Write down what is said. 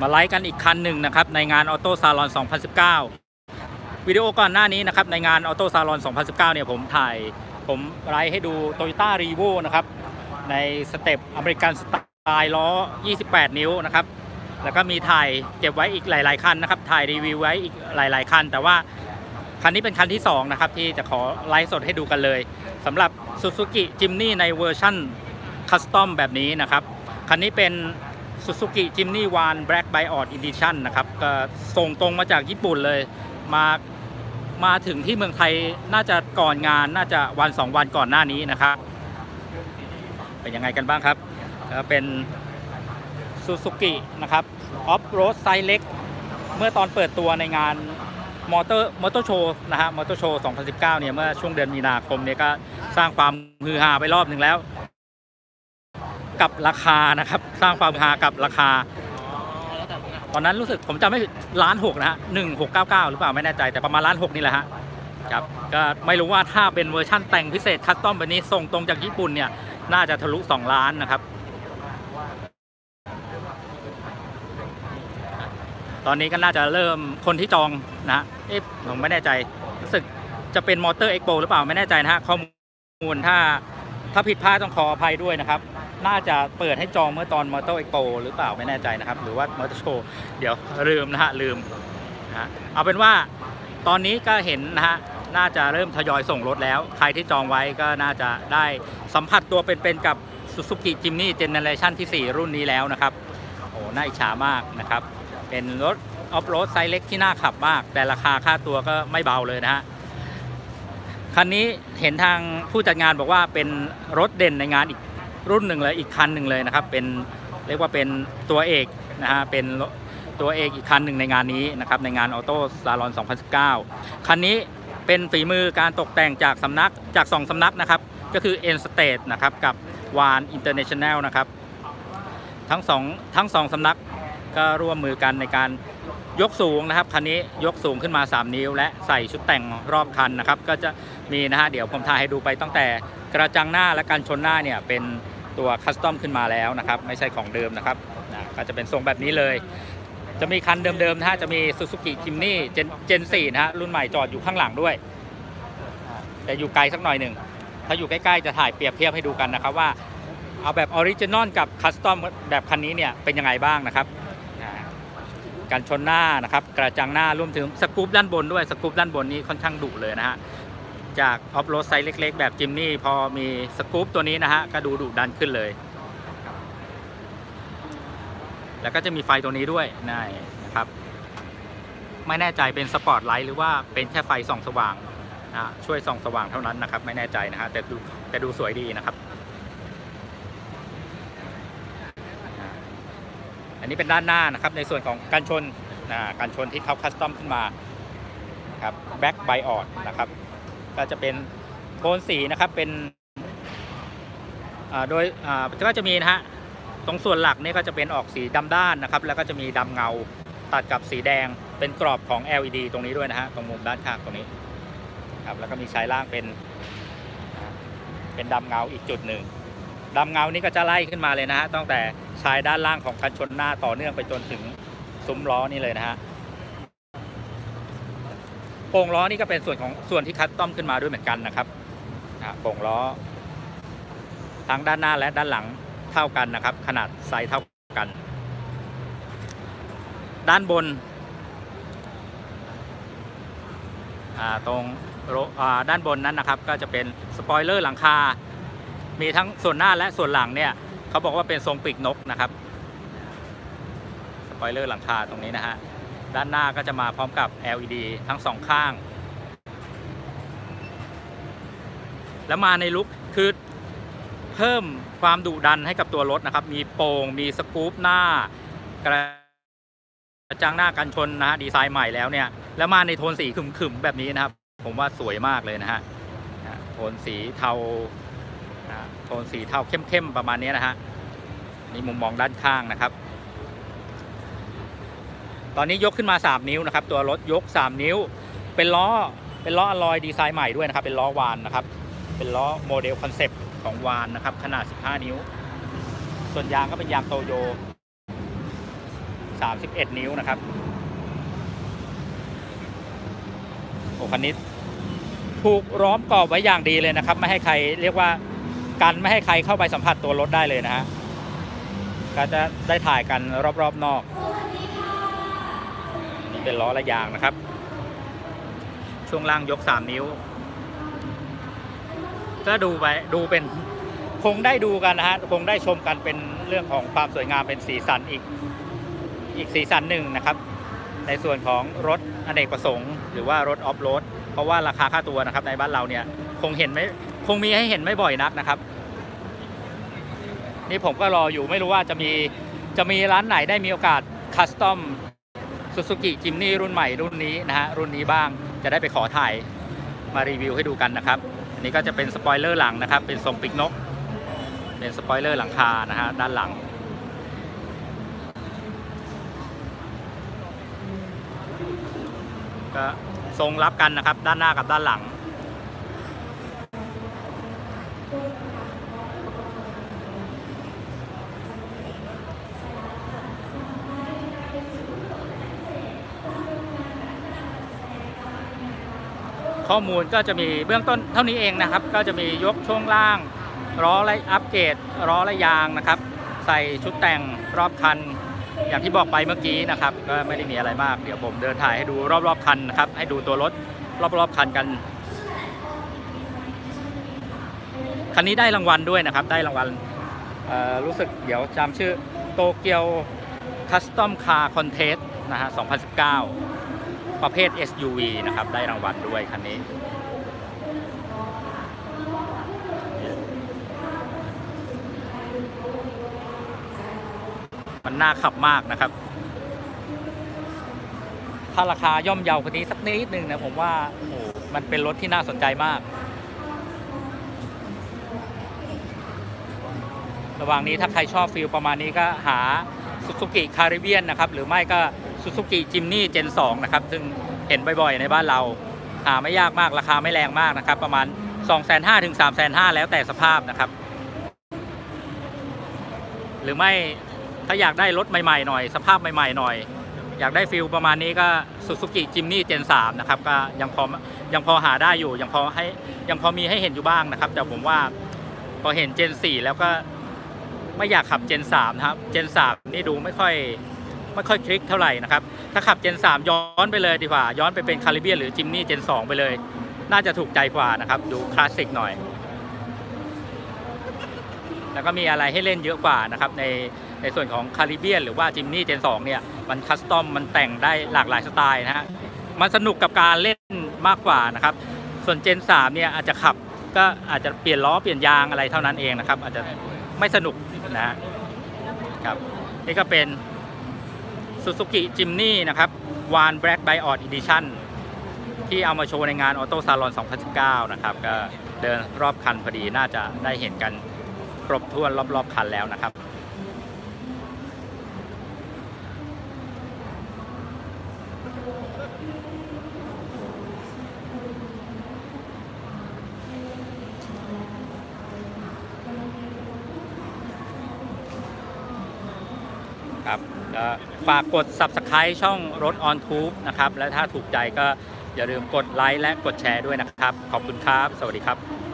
มาไลฟ์กันอีกคันหนึ่งนะครับในงาน Auto Salon 2019 วิดีโอก่อนหน้านี้นะครับในงาน Auto Salon 2019 เนี่ยผมถ่ายผมไลฟ์ให้ดู Toyota r e v o นะครับในสเต็ป American style ล้อ 28 นิ้วนะครับแล้วก็มีถ่ายเก็บไว้อีกหลาย ๆ คันนะครับถ่ายรีวิวไว้อีกหลาย ๆ คัน แต่ว่าคันนี้เป็นคันที่ 2 นะครับ ที่จะขอไลฟ์สดให้ดูกันเลยสำหรับ Suzuki Jimny ในเวอร์ชั่นcustom แบบนี้นะครับ คันนี้เป็น Suzuki Jimny One Black b i o t Edition นะครับก็ส่งตรงมาจากญี่ปุ่นเลยมามาถึงที่เมืองไทยน่าจะก่อนงานน่าจะวัน 2 วันก่อนหน้านี้นะครับ เป็นยังไงกันบ้างครับก็เป็น Suzuki นะครับ off-road size เล็กเมื่อตอนเปิดตัวในงานมอเตอร์มอเตอร์โชว์นะฮะมอเตอร์โชว์ 2019 เนี่ย เมื่อช่วงเดือนมีนาคมเนี่ยก็สร้างความฮือฮาไปรอบหนึ่งแล้ว กับราคานะครับ สร้างความฮากับราคา ตอนนั้นรู้สึกผมจำไม่ล้านหกนะฮะหนึ่งหกเก้าเก้าหรือเปล่าไม่แน่ใจแต่ประมาณล้านหกนี่แหละฮะครับก็ไม่รู้ว่าถ้าเป็นเวอร์ชั่นแต่งพิเศษ custom แบบนี้ส่งตรงจากญี่ปุ่นเนี่ย น่าจะทะลุ 2 ล้านนะครับ ตอนนี้ก็น่าจะเริ่มคนที่จองนะฮะเอ๊ะผมไม่แน่ใจ รู้สึกจะเป็น Motor Expo หรือเปล่าไม่แน่ใจนะฮะข้อมูลถ้าถ้าผิดพลาดต้องขออภัยด้วยนะครับ น่าจะเปิดให้จองเมื่อตอน Motor Expo หรือเปล่าไม่แน่ใจนะครับ หรือว่ามอเตอร์โชว์เดี๋ยวลืมนะฮะลืมนะฮะเอาเป็นว่าตอนนี้ก็เห็นนะฮะน่าจะเริ่มทยอยส่งรถแล้ว ใครที่จองไว้ก็น่าจะได้สัมผัสตัวเป็นๆกับ Suzuki Jimny Generation ที่ 4 รุ่นนี้แล้วนะครับ โอ้น่าอิจฉามากนะครับ เป็นรถออฟโรดไซส์เล็กที่น่าขับมาก แต่ราคาค่าตัวก็ไม่เบาเลยนะฮะ คันนี้เห็นทางผู้จัดงานบอกว่าเป็นรถเด่นในงานอีก รุ่นหนึ่งเลยอีกคันหนึ่งเลยนะครับเป็นเรียกว่าเป็นตัวเอกนะฮะเป็นตัวเอกอีกคันหนึ่งในงานนี้นะครับในงานออโต้ซาลอน 2019 คันนี้เป็นฝีมือการตกแต่งจากสำนักจาก2สำนักนะครับก็คือ e n s t a t e นะครับกับ w a n International นะครับทั้งสองทั้งสองสำนักก็ร่วมมือกันในการยกสูงนะครับคันนี้ยกสูงขึ้นมา 3 นิ้ว และใส่ชุดแต่งรอบคันนะครับ ก็จะมีนะฮะเดี๋ยวผมถ่ายให้ดูไปตั้งแต่กระจังหน้าและกันชนหน้าเนี่ยเป็น ตัวคัสตอมขึ้นมาแล้วนะครับ ไม่ใช่ของเดิมนะครับนะก็จะเป็นทรงแบบนี้เลย จะมีคันเดิมๆนะฮะจะมี Suzuki Jimny Gen Gen 4นะฮะรุ่นใหม่จอดอยู่ข้างหลังด้วย แต่อยู่ไกลสักหน่อยหนึ่ง ถ้าอยู่ใกล้ๆจะถ่ายเปรียบเทียบให้ดูกันนะครับว่า เอาแบบ original กับ custom แบบคันนี้เนี่ยเป็นยังไงบ้างนะครับกันชนหน้านะครับ กระจังหน้ารวมถึงสกู๊ปด้านบนด้วยสกู๊ปด้านบนนี้ค่อนข้างดุเลยนะฮะ จาก off-road size เล็ก ๆ แบบ Jimny พอมีสกู๊ปตัวนี้นะฮะ ก็ดูดุดันขึ้นเลย แล้วก็จะมีไฟตัวนี้ด้วยนี่นะครับ ไม่แน่ใจเป็นสปอร์ตไลท์หรือว่าเป็นแค่ไฟส่องสว่างช่วยส่องสว่างเท่านั้นนะครับ ไม่แน่ใจนะฮะแต่ดูแต่ดูสวยดีนะครับ อันนี้เป็นด้านหน้านะครับ ในส่วนของกันชนนะกันชนที่เขา custom ขึ้นมาครับ Black Bison นะครับ ก็จะเป็นโทนสีนะครับเป็นโดยก็จะมีนะฮะตรงส่วนหลักนี่ก็จะเป็นออกสีดำด้านนะครับ แล้วก็จะมีดำเงาตัดกับสีแดงเป็นกรอบของ LED ตรงนี้ด้วยนะฮะตรงมุมด้านข้างตรงนี้ครับแล้วก็มีชายล่างเป็นเป็นดำเงาอีกจุดหนึ่งดำเงานี้ก็จะไล่ขึ้นมาเลยนะฮะตั้งแต่ชายด้านล่างของกันชนหน้าต่อเนื่องไปจนถึงซุ้มล้อนี่เลยนะฮะ โป่งล้อนี่ก็เป็นส่วนของส่วนที่คัสตอมขึ้นมาด้วยเหมือนกันนะครับโป่งล้อทั้งด้านหน้าและด้านหลังเท่ากันนะครับ ขนาดไซส์เท่ากัน ด้านบนตรงรด้านบนนั้นนะครับ ก็จะเป็นสปอยเลอร์หลังคา มีทั้งส่วนหน้าและส่วนหลังเนี่ยเขาบอกว่าเป็นทรงปีกนกนะครับ สปอยเลอร์หลังคาตรงนี้นะฮะ ด้านหน้าก็จะมาพร้อมกับ LED ทั้งสองข้าง แล้วมาในลุคคือเพิ่มความดุดันให้กับตัวรถนะครับ มีโป่งมีสกู๊ปหน้ากระจังหน้ากันชนนะฮะดีไซน์ใหม่แล้วเนี่ย แล้วมาในโทนสีขึมๆแบบนี้นะครับ ผมว่าสวยมากเลยนะฮะโทนสีเทาโทนสีเทาเข้มๆประมาณนี้นะฮะนี่มุมมองด้านข้างนะครับ ตอนนี้ยกขึ้นมา 3 นิ้วนะครับ ตัวรถยก 3 นิ้ว เป็นล้อเป็นล้ออลอยดีไซน์ใหม่ด้วยนะครับ เป็นล้อวานนะครับ เป็นล้อ model concept ของ Wald นะครับ ขนาด 15 นิ้ว ส่วนยางก็เป็นยาง Toyo 31 นิ้วนะครับโอ้คันนี้ถูกล้อมกรอบไว้อย่างดีเลยนะครับ ไม่ให้ใครเรียกว่ากันไม่ให้ใครเข้าไปสัมผัสตัวรถได้เลยนะฮะก็จะได้ถ่ายกันรอบๆนอก เป็นล้อและยางนะครับ ช่วงล่างยก 3 นิ้ว ก็ดูไปดูเป็นคงได้ดูกันนะฮะคงได้ชมกันเป็นเรื่องของความสวยงามเป็นสีสันอีกอีกสีสันหนึ่งนะครับ ในส่วนของรถอเนกประสงค์ หรือว่ารถออฟโรดเพราะว่าราคาค่าตัวนะครับ ในบ้านเราเนี่ยคงเห็นไม่คงมีให้เห็นไม่บ่อยนักนะครับ นี่ผมก็รออยู่ไม่รู้ว่าจะมีจะมีร้านไหนได้มีโอกาส custom Suzuki Jimny รุ่นใหม่รุ่นนี้นะฮะรุ่นนี้บ้างจะได้ไปขอถ่ายมารีวิวให้ดูกันนะครับอันนี้ก็จะเป็นสปอยเลอร์หลังนะครับ เป็นทรงปีกนก เป็นสปอยเลอร์หลังคานะฮะด้านหลังก็ทรงรับกันนะครับ ด้านหน้ากับด้านหลัง ข้อมูลก็จะมีเบื้องต้นเท่านี้เองนะครับ ก็จะมียกช่วงล่างล้อและอัปเกรดล้อและยางนะครับ ใส่ชุดแต่งรอบคัน อย่างที่บอกไปเมื่อกี้นะครับ ก็ไม่ได้มีอะไรมาก เดี๋ยวผมเดินถ่ายให้ดูรอบๆคันนะครับ ให้ดูตัวรถรอบๆคันกันคันนี้ได้รางวัลด้วยนะครับ ได้รางวัลรู้สึกเดี๋ยวจำชื่อ Tokyo Custom Car Contestนะฮะ 2019 ประเภท SUV นะครับ ได้รางวัลด้วยคันนี้ มันน่าขับมากนะครับ ถ้าราคาย่อมเยาวกว่านี้สักนิดนึงนะผมว่าโอ้โหมันเป็นรถที่น่าสนใจมาก ระหว่างนี้ถ้าใครชอบ feel ประมาณนี้ก็หา Suzuki Caribbean นะครับ หรือไม่ก็ Suzuki Jimny Gen 2นะครับ ซึ่งเห็นบ่อยๆ ในบ้านเราหาไม่ยากมากราคาไม่แรงมากนะครับ ประมาณ 2,500ถึง3,500แล้วแต่สภาพนะครับ หรือไม่ถ้าอยากได้รถใหม่ๆหน่อย สภาพใหม่ๆหน่อย อยากได้ feel ประมาณนี้ก็ Suzuki Jimny Gen 3นะครับก็ยังพอยังพอหาได้อยู่ ยังพอให้ยังพอมีให้เห็นอยู่บ้างนะครับ แต่ผมว่าพอเห็น Gen 4แล้วก็ไม่อยากขับ Gen 3นะครับ Gen 3นี่ดูไม่ค่อย ไม่ค่อยคลิกเท่าไหร่นะครับ ถ้าขับ Gen 3 ย้อนไปเลยดีกว่า ย้อนไปเป็นคาริเบียนหรือ Jimny Gen 2 ไปเลย น่าจะถูกใจกว่านะครับ ดูคลาสสิกหน่อย แล้วก็มีอะไรให้เล่นเยอะกว่านะครับ ในในส่วนของคาริเบียนหรือว่าจิมนี่เจน2เนี่ย มันคัสตอมมันแต่งได้หลากหลายสไตล์นะฮะ มันสนุกกับการเล่นมากกว่านะครับ ส่วนเจน3เนี่ยอาจจะขับก็อาจจะเปลี่ยนล้อเปลี่ยนยางอะไรเท่านั้นเองนะครับ อาจจะไม่สนุกนะฮะครับนี่ก็เป็น Suzuki Jimny นะครับวาน Black b i o t Edition ที่เอามาโชว์ในงานออโต้ซาลอน 2019 นะครับ ก็เดินรอบคันพอดีน่าจะได้เห็นกันครบถ้วนรอบๆคันแล้วนะครับ ครับก็ฝากกด Subscribe ช่องรถ On Tube นะครับ และถ้าถูกใจก็อย่าลืมกดไลค์และกดแชร์ด้วยนะครับ ขอบคุณครับ สวัสดีครับ